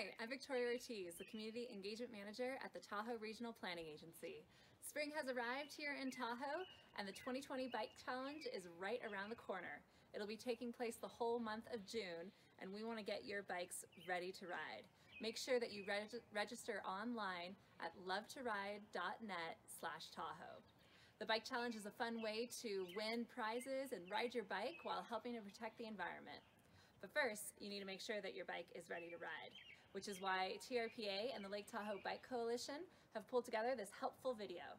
Hi, I'm Victoria Ortiz, the Community Engagement Manager at the Tahoe Regional Planning Agency. Spring has arrived here in Tahoe and the 2020 Bike Challenge is right around the corner. It'll be taking place the whole month of June and we want to get your bikes ready to ride. Make sure that you reg register online at lovetoride.net slash Tahoe. The Bike Challenge is a fun way to win prizes and ride your bike while helping to protect the environment. But first, you need to make sure that your bike is ready to ride, which is why TRPA and the Lake Tahoe Bike Coalition have pulled together this helpful video.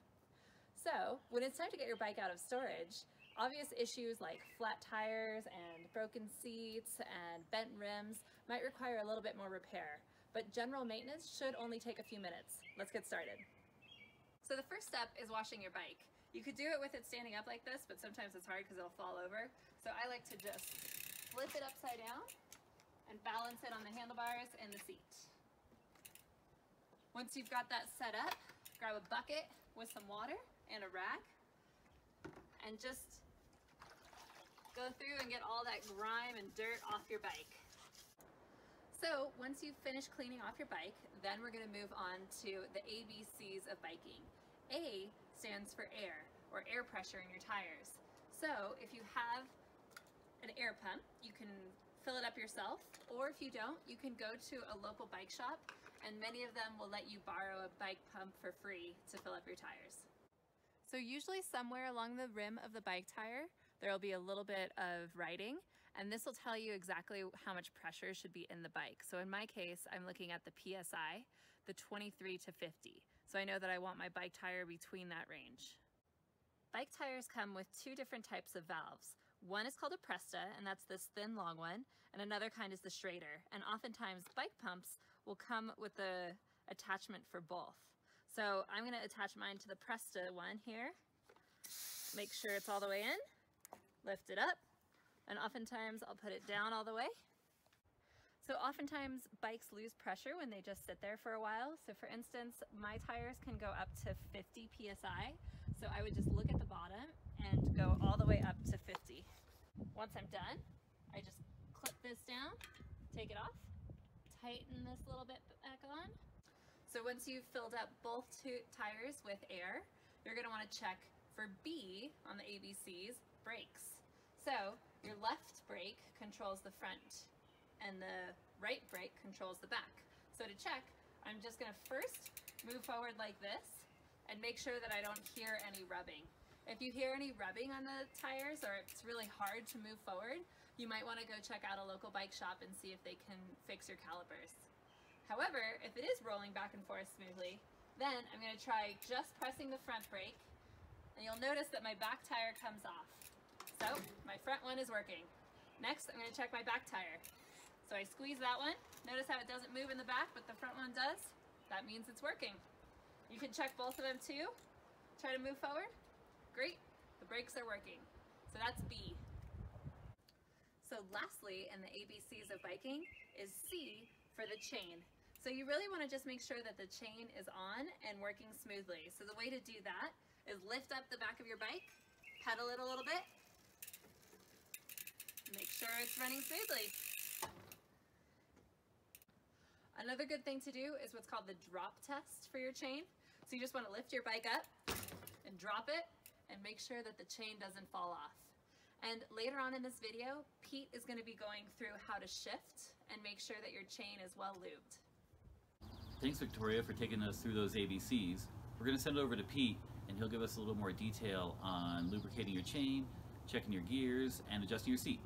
So, when it's time to get your bike out of storage, obvious issues like flat tires and broken seats and bent rims might require a little bit more repair, but general maintenance should only take a few minutes. Let's get started. So the first step is washing your bike. You could do it with it standing up like this, but sometimes it's hard because it'll fall over. So I like to just flip it upside down and balance it on the handlebars and the seat. Once you've got that set up, grab a bucket with some water and a rag and just go through and get all that grime and dirt off your bike. So once you've finished cleaning off your bike, then we're gonna move on to the ABCs of biking. A stands for air, or air pressure in your tires. So if you have an air pump. You can fill it up yourself, or if you don't, you can go to a local bike shop and many of them will let you borrow a bike pump for free to fill up your tires. So usually somewhere along the rim of the bike tire, there will be a little bit of writing and this will tell you exactly how much pressure should be in the bike. So in my case, I'm looking at the PSI, the 23 to 50. So I know that I want my bike tire between that range. Bike tires come with two different types of valves. One is called a Presta, and that's this thin long one, and another kind is the Schrader. And oftentimes bike pumps will come with the attachment for both. So I'm gonna attach mine to the Presta one here. Make sure it's all the way in, lift it up, and oftentimes I'll put it down all the way. So oftentimes bikes lose pressure when they just sit there for a while. So for instance, my tires can go up to 50 PSI. So I would just look at the bottom and go all the way up to 50. Once I'm done, I just clip this down, take it off, tighten this little bit back on. So once you've filled up both tires with air, you're gonna wanna check for B on the ABCs, brakes. So your left brake controls the front and the right brake controls the back. So to check, I'm just gonna first move forward like this and make sure that I don't hear any rubbing. If you hear any rubbing on the tires or it's really hard to move forward, you might want to go check out a local bike shop and see if they can fix your calipers. However, if it is rolling back and forth smoothly, then I'm going to try just pressing the front brake and you'll notice that my back tire comes off. So my front one is working. Next, I'm to check my back tire. So I squeeze that one. Notice how it doesn't move in the back, but the front one does. That means it's working. You can check both of them too. Try to move forward. Great, the brakes are working. So that's B. So lastly, in the ABCs of biking is C for the chain. So you really want to just make sure that the chain is on and working smoothly. So the way to do that is lift up the back of your bike, pedal it a little bit, make sure it's running smoothly. Another good thing to do is what's called the drop test for your chain. So you just want to lift your bike up and drop it and make sure that the chain doesn't fall off. And later on in this video, Pete is gonna be going through how to shift and make sure that your chain is well lubed. Thanks Victoria for taking us through those ABCs. We're gonna send it over to Pete and he'll give us a little more detail on lubricating your chain, checking your gears, and adjusting your seat.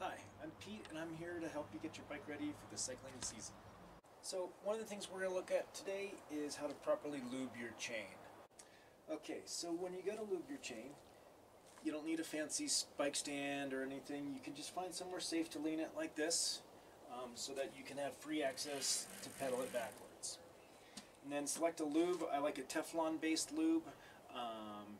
Hi, I'm Pete and I'm here to help you get your bike ready for the cycling season. So one of the things we're going to look at today is how to properly lube your chain. Okay, so when you go to lube your chain, you don't need a fancy bike stand or anything. You can just find somewhere safe to lean it like this um, so that you can have free access to pedal it backwards. And then select a lube. I like a Teflon based lube. Um,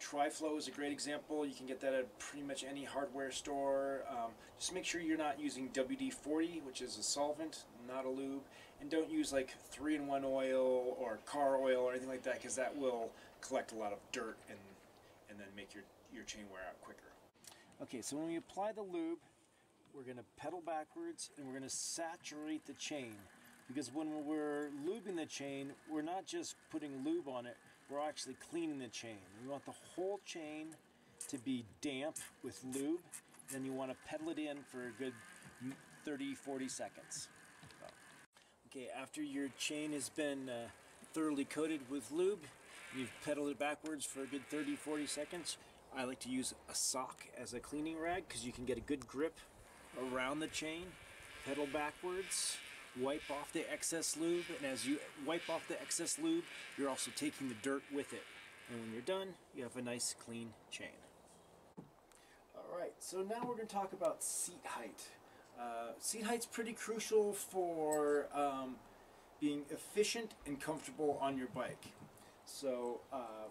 Triflow is a great example. You can get that at pretty much any hardware store. Um, just make sure you're not using WD-40, which is a solvent, not a lube. And don't use like 3-in-1 oil or car oil or anything like that because that will collect a lot of dirt and, and then make your, your chain wear out quicker. Okay, so when we apply the lube, we're going to pedal backwards and we're going to saturate the chain. Because when we're lubing the chain, we're not just putting lube on it, we're actually cleaning the chain. We want the whole chain to be damp with lube, then you want to pedal it in for a good 30 40 seconds. Okay, after your chain has been uh, thoroughly coated with lube, you've pedaled it backwards for a good 30 40 seconds. I like to use a sock as a cleaning rag because you can get a good grip around the chain. Pedal backwards, wipe off the excess lube, and as you wipe off the excess lube, you're also taking the dirt with it. And when you're done, you have a nice clean chain. Alright, so now we're going to talk about seat height. Uh, seat height's pretty crucial for um, being efficient and comfortable on your bike. So uh,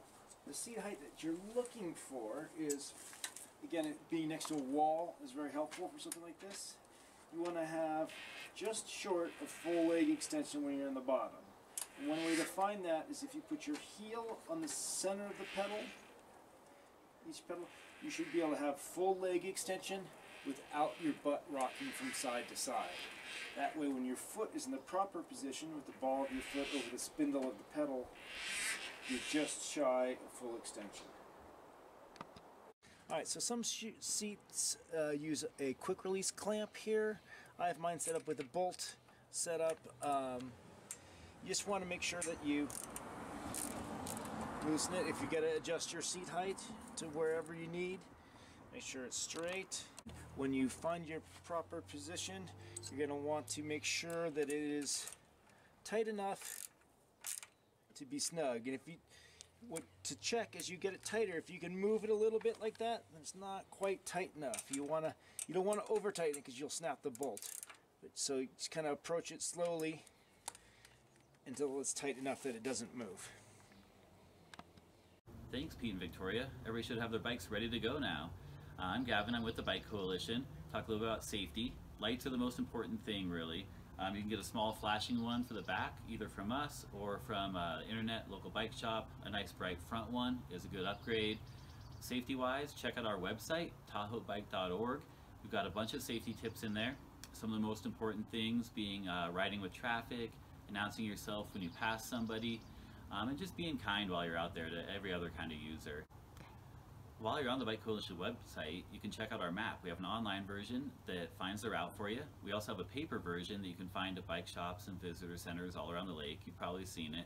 the seat height that you're looking for is, again, being next to a wall is very helpful for something like this. You want to have just short of full leg extension when you're in the bottom. And one way to find that is if you put your heel on the center of the pedal, each pedal, you should be able to have full leg extension without your butt rocking from side to side. That way when your foot is in the proper position with the ball of your foot over the spindle of the pedal, you're just shy of full extension. Alright, so some seats uh, use a quick release clamp here. I have mine set up with a bolt set up. Um, you just want to make sure that you loosen it if you got to adjust your seat height to wherever you need. Make sure it's straight. When you find your proper position, you're going to want to make sure that it is tight enough to be snug. And if you what to check as you get it tighter, if you can move it a little bit like that, it's not quite tight enough. You want to you don't want to over tighten it because you'll snap the bolt. But, so you just kind of approach it slowly until it's tight enough that it doesn't move. Thanks, Pete and Victoria. Everybody should have their bikes ready to go now. I'm Gavin, I'm with the Bike Coalition. Talk a little about safety. Lights are the most important thing, really. Um, you can get a small flashing one for the back, either from us or from uh, internet, local bike shop. A nice bright front one is a good upgrade. Safety-wise, check out our website, tahoebike.org. We've got a bunch of safety tips in there. Some of the most important things being uh, riding with traffic, announcing yourself when you pass somebody, um, and just being kind while you're out there to every other kind of user. While you're on the Bike Coalition website, you can check out our map. We have an online version that finds the route for you. We also have a paper version that you can find at bike shops and visitor centers all around the lake. You've probably seen it.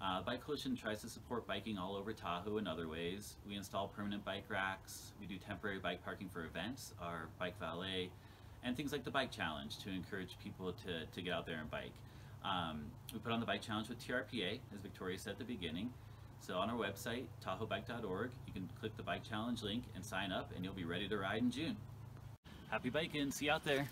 Uh, bike Coalition tries to support biking all over Tahoe in other ways. We install permanent bike racks, we do temporary bike parking for events, our bike valet, and things like the bike challenge to encourage people to, to get out there and bike. Um, we put on the bike challenge with TRPA, as Victoria said at the beginning. So on our website, tahoebike.org, you can click the bike challenge link and sign up and you'll be ready to ride in June. Happy biking, see you out there.